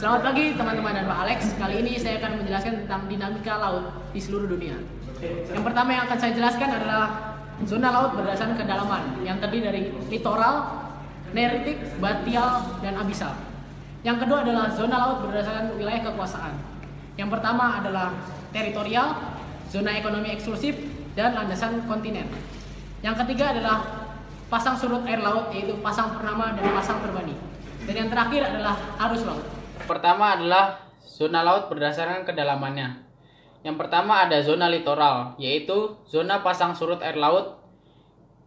Selamat pagi teman-teman dan Pak Alex. Kali ini saya akan menjelaskan tentang dinamika laut di seluruh dunia. Yang pertama yang akan saya jelaskan adalah zona laut berdasarkan kedalaman yang terdiri dari litoral, neritik, batial, dan abisal. Yang kedua adalah zona laut berdasarkan wilayah kekuasaan. Yang pertama adalah teritorial, zona ekonomi eksklusif, dan landasan kontinen. Yang ketiga adalah pasang surut air laut yaitu pasang purnama dan pasang perbani. Dan yang terakhir adalah arus laut. Pertama adalah zona laut berdasarkan kedalamannya. Yang pertama ada zona litoral, yaitu zona pasang surut air laut,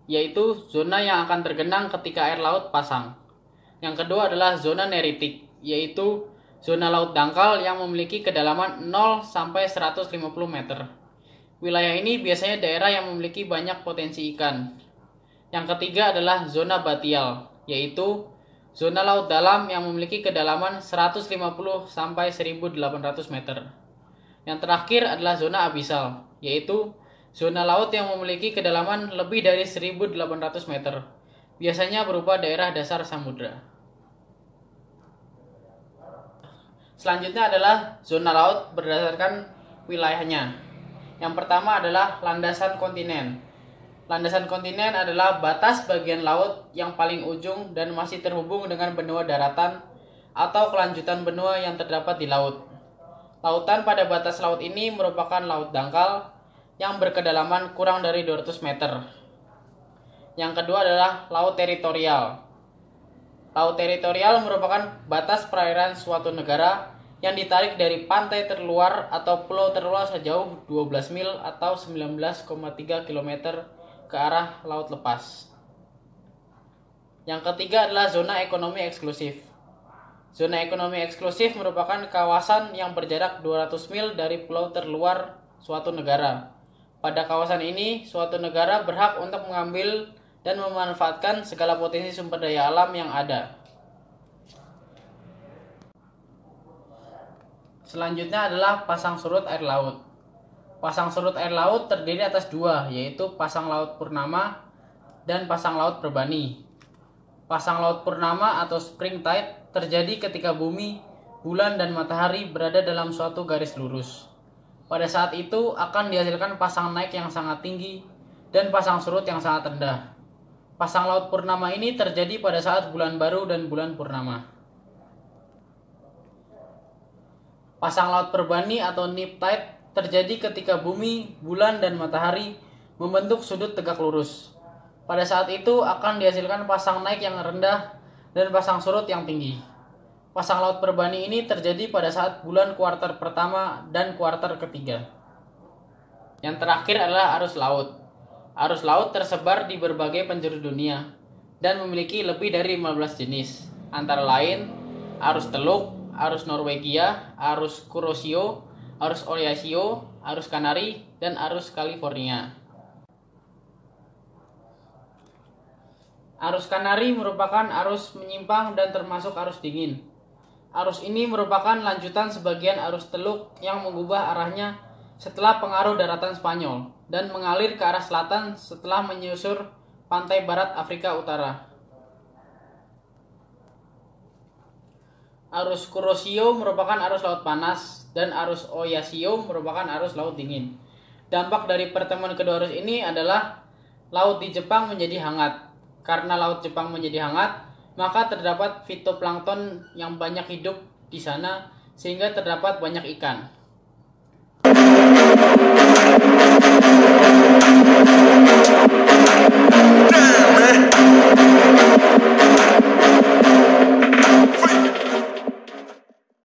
yaitu zona yang akan tergenang ketika air laut pasang. Yang kedua adalah zona neritik, yaitu zona laut dangkal yang memiliki kedalaman 0 sampai 150 meter. Wilayah ini biasanya daerah yang memiliki banyak potensi ikan. Yang ketiga adalah zona batial, yaitu zona laut dalam yang memiliki kedalaman 150 sampai 1800 meter. Yang terakhir adalah zona abisal, yaitu zona laut yang memiliki kedalaman lebih dari 1800 meter. Biasanya berupa daerah dasar samudra. Selanjutnya adalah zona laut berdasarkan wilayahnya. Yang pertama adalah landasan kontinen. Landasan kontinen adalah batas bagian laut yang paling ujung dan masih terhubung dengan benua daratan atau kelanjutan benua yang terdapat di laut. Lautan pada batas laut ini merupakan laut dangkal yang berkedalaman kurang dari 200 meter. Yang kedua adalah laut teritorial. Laut teritorial merupakan batas perairan suatu negara yang ditarik dari pantai terluar atau pulau terluar sejauh 12 mil atau 19,3 km ke arah laut lepas. Yang ketiga adalah zona ekonomi eksklusif. Zona ekonomi eksklusif merupakan kawasan yang berjarak 200 mil dari pulau terluar suatu negara. Pada kawasan ini, suatu negara berhak untuk mengambil dan memanfaatkan segala potensi sumber daya alam yang ada. Selanjutnya adalah pasang surut air laut. Pasang surut air laut terdiri atas dua, yaitu pasang laut purnama dan pasang laut perbani. Pasang laut purnama atau spring tide terjadi ketika bumi, bulan, dan matahari berada dalam suatu garis lurus. Pada saat itu akan dihasilkan pasang naik yang sangat tinggi dan pasang surut yang sangat rendah. Pasang laut purnama ini terjadi pada saat bulan baru dan bulan purnama. Pasang laut perbani atau nip tide terjadi ketika bumi, bulan, dan matahari membentuk sudut tegak lurus. Pada saat itu akan dihasilkan pasang naik yang rendah dan pasang surut yang tinggi. Pasang laut perbani ini terjadi pada saat bulan kuarter pertama dan kuarter ketiga. Yang terakhir adalah arus laut. Arus laut tersebar di berbagai penjuru dunia dan memiliki lebih dari 15 jenis, antara lain arus teluk, arus Norwegia, arus Kuroshio, arus Oriasio, arus Kanari, dan arus California. Arus Kanari merupakan arus menyimpang dan termasuk arus dingin. Arus ini merupakan lanjutan sebagian arus teluk yang mengubah arahnya setelah pengaruh daratan Spanyol dan mengalir ke arah selatan setelah menyusur pantai barat Afrika Utara. Arus Kurosio merupakan arus laut panas dan arus Oyasio merupakan arus laut dingin. Dampak dari pertemuan kedua arus ini adalah laut di Jepang menjadi hangat. Karena laut Jepang menjadi hangat, maka terdapat fitoplankton yang banyak hidup di sana sehingga terdapat banyak ikan.